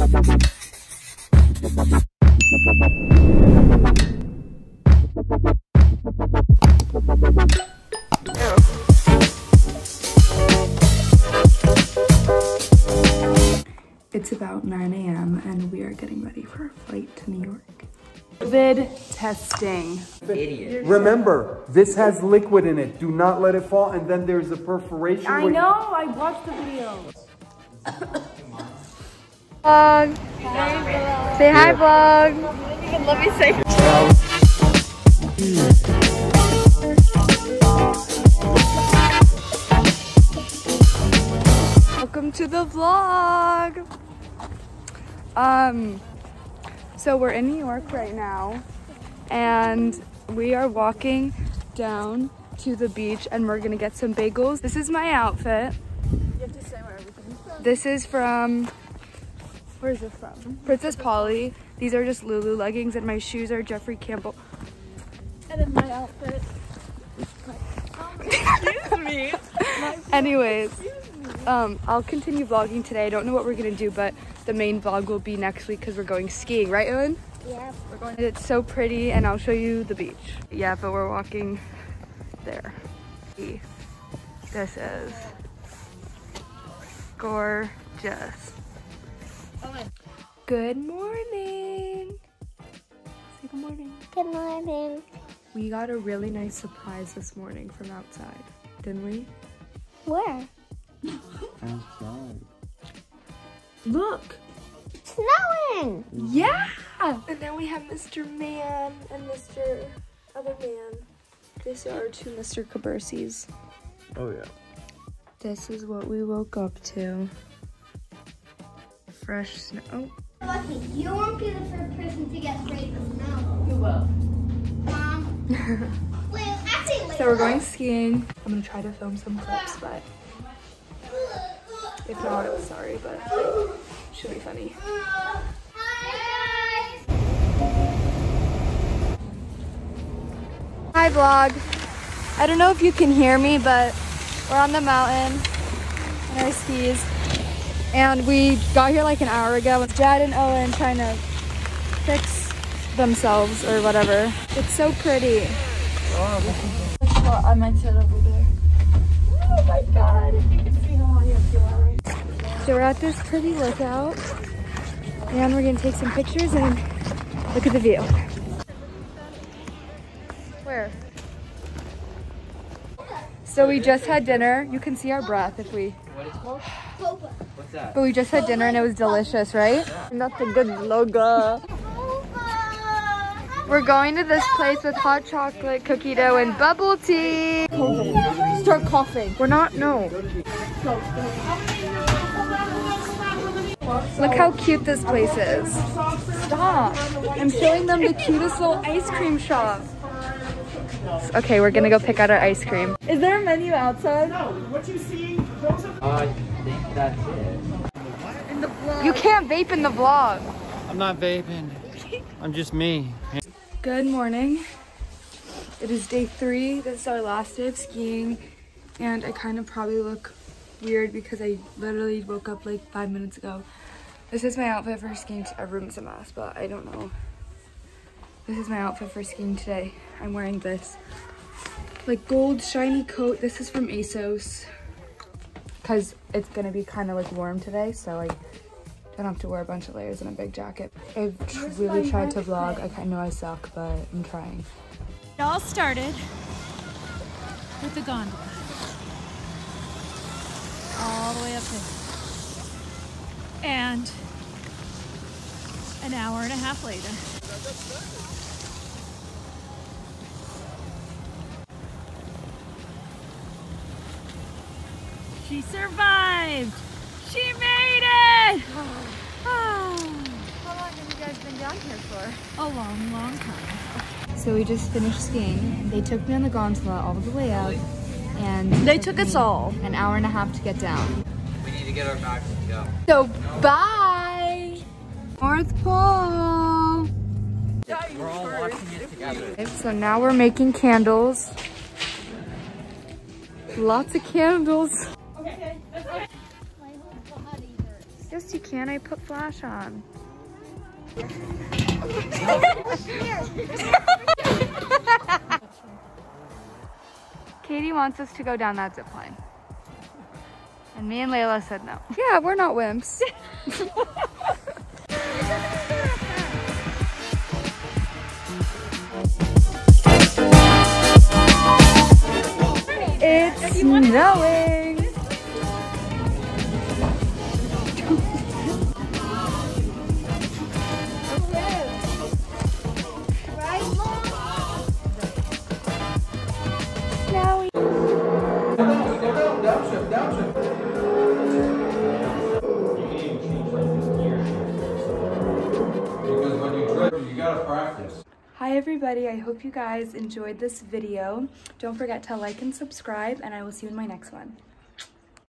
It's about 9 a.m. and we are getting ready for a flight to New York. COVID testing. Idiot. Remember, this has liquid in it. Do not let it fall. And then there's a perforation. I know, I watched the video. Vlog. Say hi, vlog. Let me say. Welcome to the vlog. Um, so we're in New York right now, and we are walking down to the beach, and we're gonna get some bagels. This is my outfit. This is from Where is it from? Princess Polly. These are just Lulu leggings and my shoes are Jeffrey Campbell. And then my outfit. Excuse me. Anyways, um, I'll continue vlogging today. I don't know what we're gonna do, but the main vlog will be next week because we're going skiing, right, Ewan? Yeah. We're going. It's so pretty, and I'll show you the beach. Yeah, but we're walking there. This is gorgeous. Good morning. Say good morning. Good morning. We got a really nice surprise this morning from outside, didn't we? Where? outside. Look. It's Snowing. Yeah. And then we have Mr. Man and Mr. Other Man. These are our two Mr. Kubursis. Oh, yeah. This is what we woke up to. Fresh snow. Oh, Lucky, you won't be the first person to get sprayed with snow. You will. Mom. Wait, actually, wait. so we're going skiing. I'm gonna try to film some clips, but if not, I'm sorry, but should be funny. Hi, vlog. I don't know if you can hear me, but we're on the mountain in our skis. And we got here like an hour ago with Jad and Owen trying to fix themselves or whatever. It's so pretty. I might sit over there. Oh my god. So we're at this pretty lookout. And we're gonna take some pictures and look at the view. Where? So we just had dinner. You can see our breath if we. But we just had dinner and it was delicious, right? Not the good logo. We're going to this place with hot chocolate, cookie dough, and bubble tea. Start coughing. We're not, no. Look how cute this place is. Stop. I'm showing them the cutest little ice cream shop. Okay, we're gonna go pick out our ice cream. Is there a menu outside? I think that's it. You can't vape in the vlog. I'm not vaping. I'm just me. Good morning. It is day three. This is our last day of skiing. And I kind of probably look weird because I literally woke up like five minutes ago. This is my outfit for skiing. Everyone's a mess, but I don't know. This is my outfit for skiing today. I'm wearing this like gold shiny coat. This is from ASOS because it's gonna be kind of like warm today. So like don't have to wear a bunch of layers and a big jacket. I've tr- really tried to vlog. I kind of know I suck, but I'm trying. It all started with the gondola. All the way up there. And an hour and a half later. She survived! She made it! How long have you guys been down here for? A long, long time. So we just finished skiing. They took me on the gondola all the way up, and They took us all. an hour and a half to get down. We need to get our bags and go. So bye, North Pole. We're all watching it together. Okay, so now we're making candles. Lots of candles. Yes, you can. I put flash on. Katie wants us to go down that zip line. And me and Layla said no. Yeah, we're not wimps. it's snowing. Gotta practice. Hi everybody, I hope you guys enjoyed this video. Don't forget to like and subscribe and I will see you in my next one.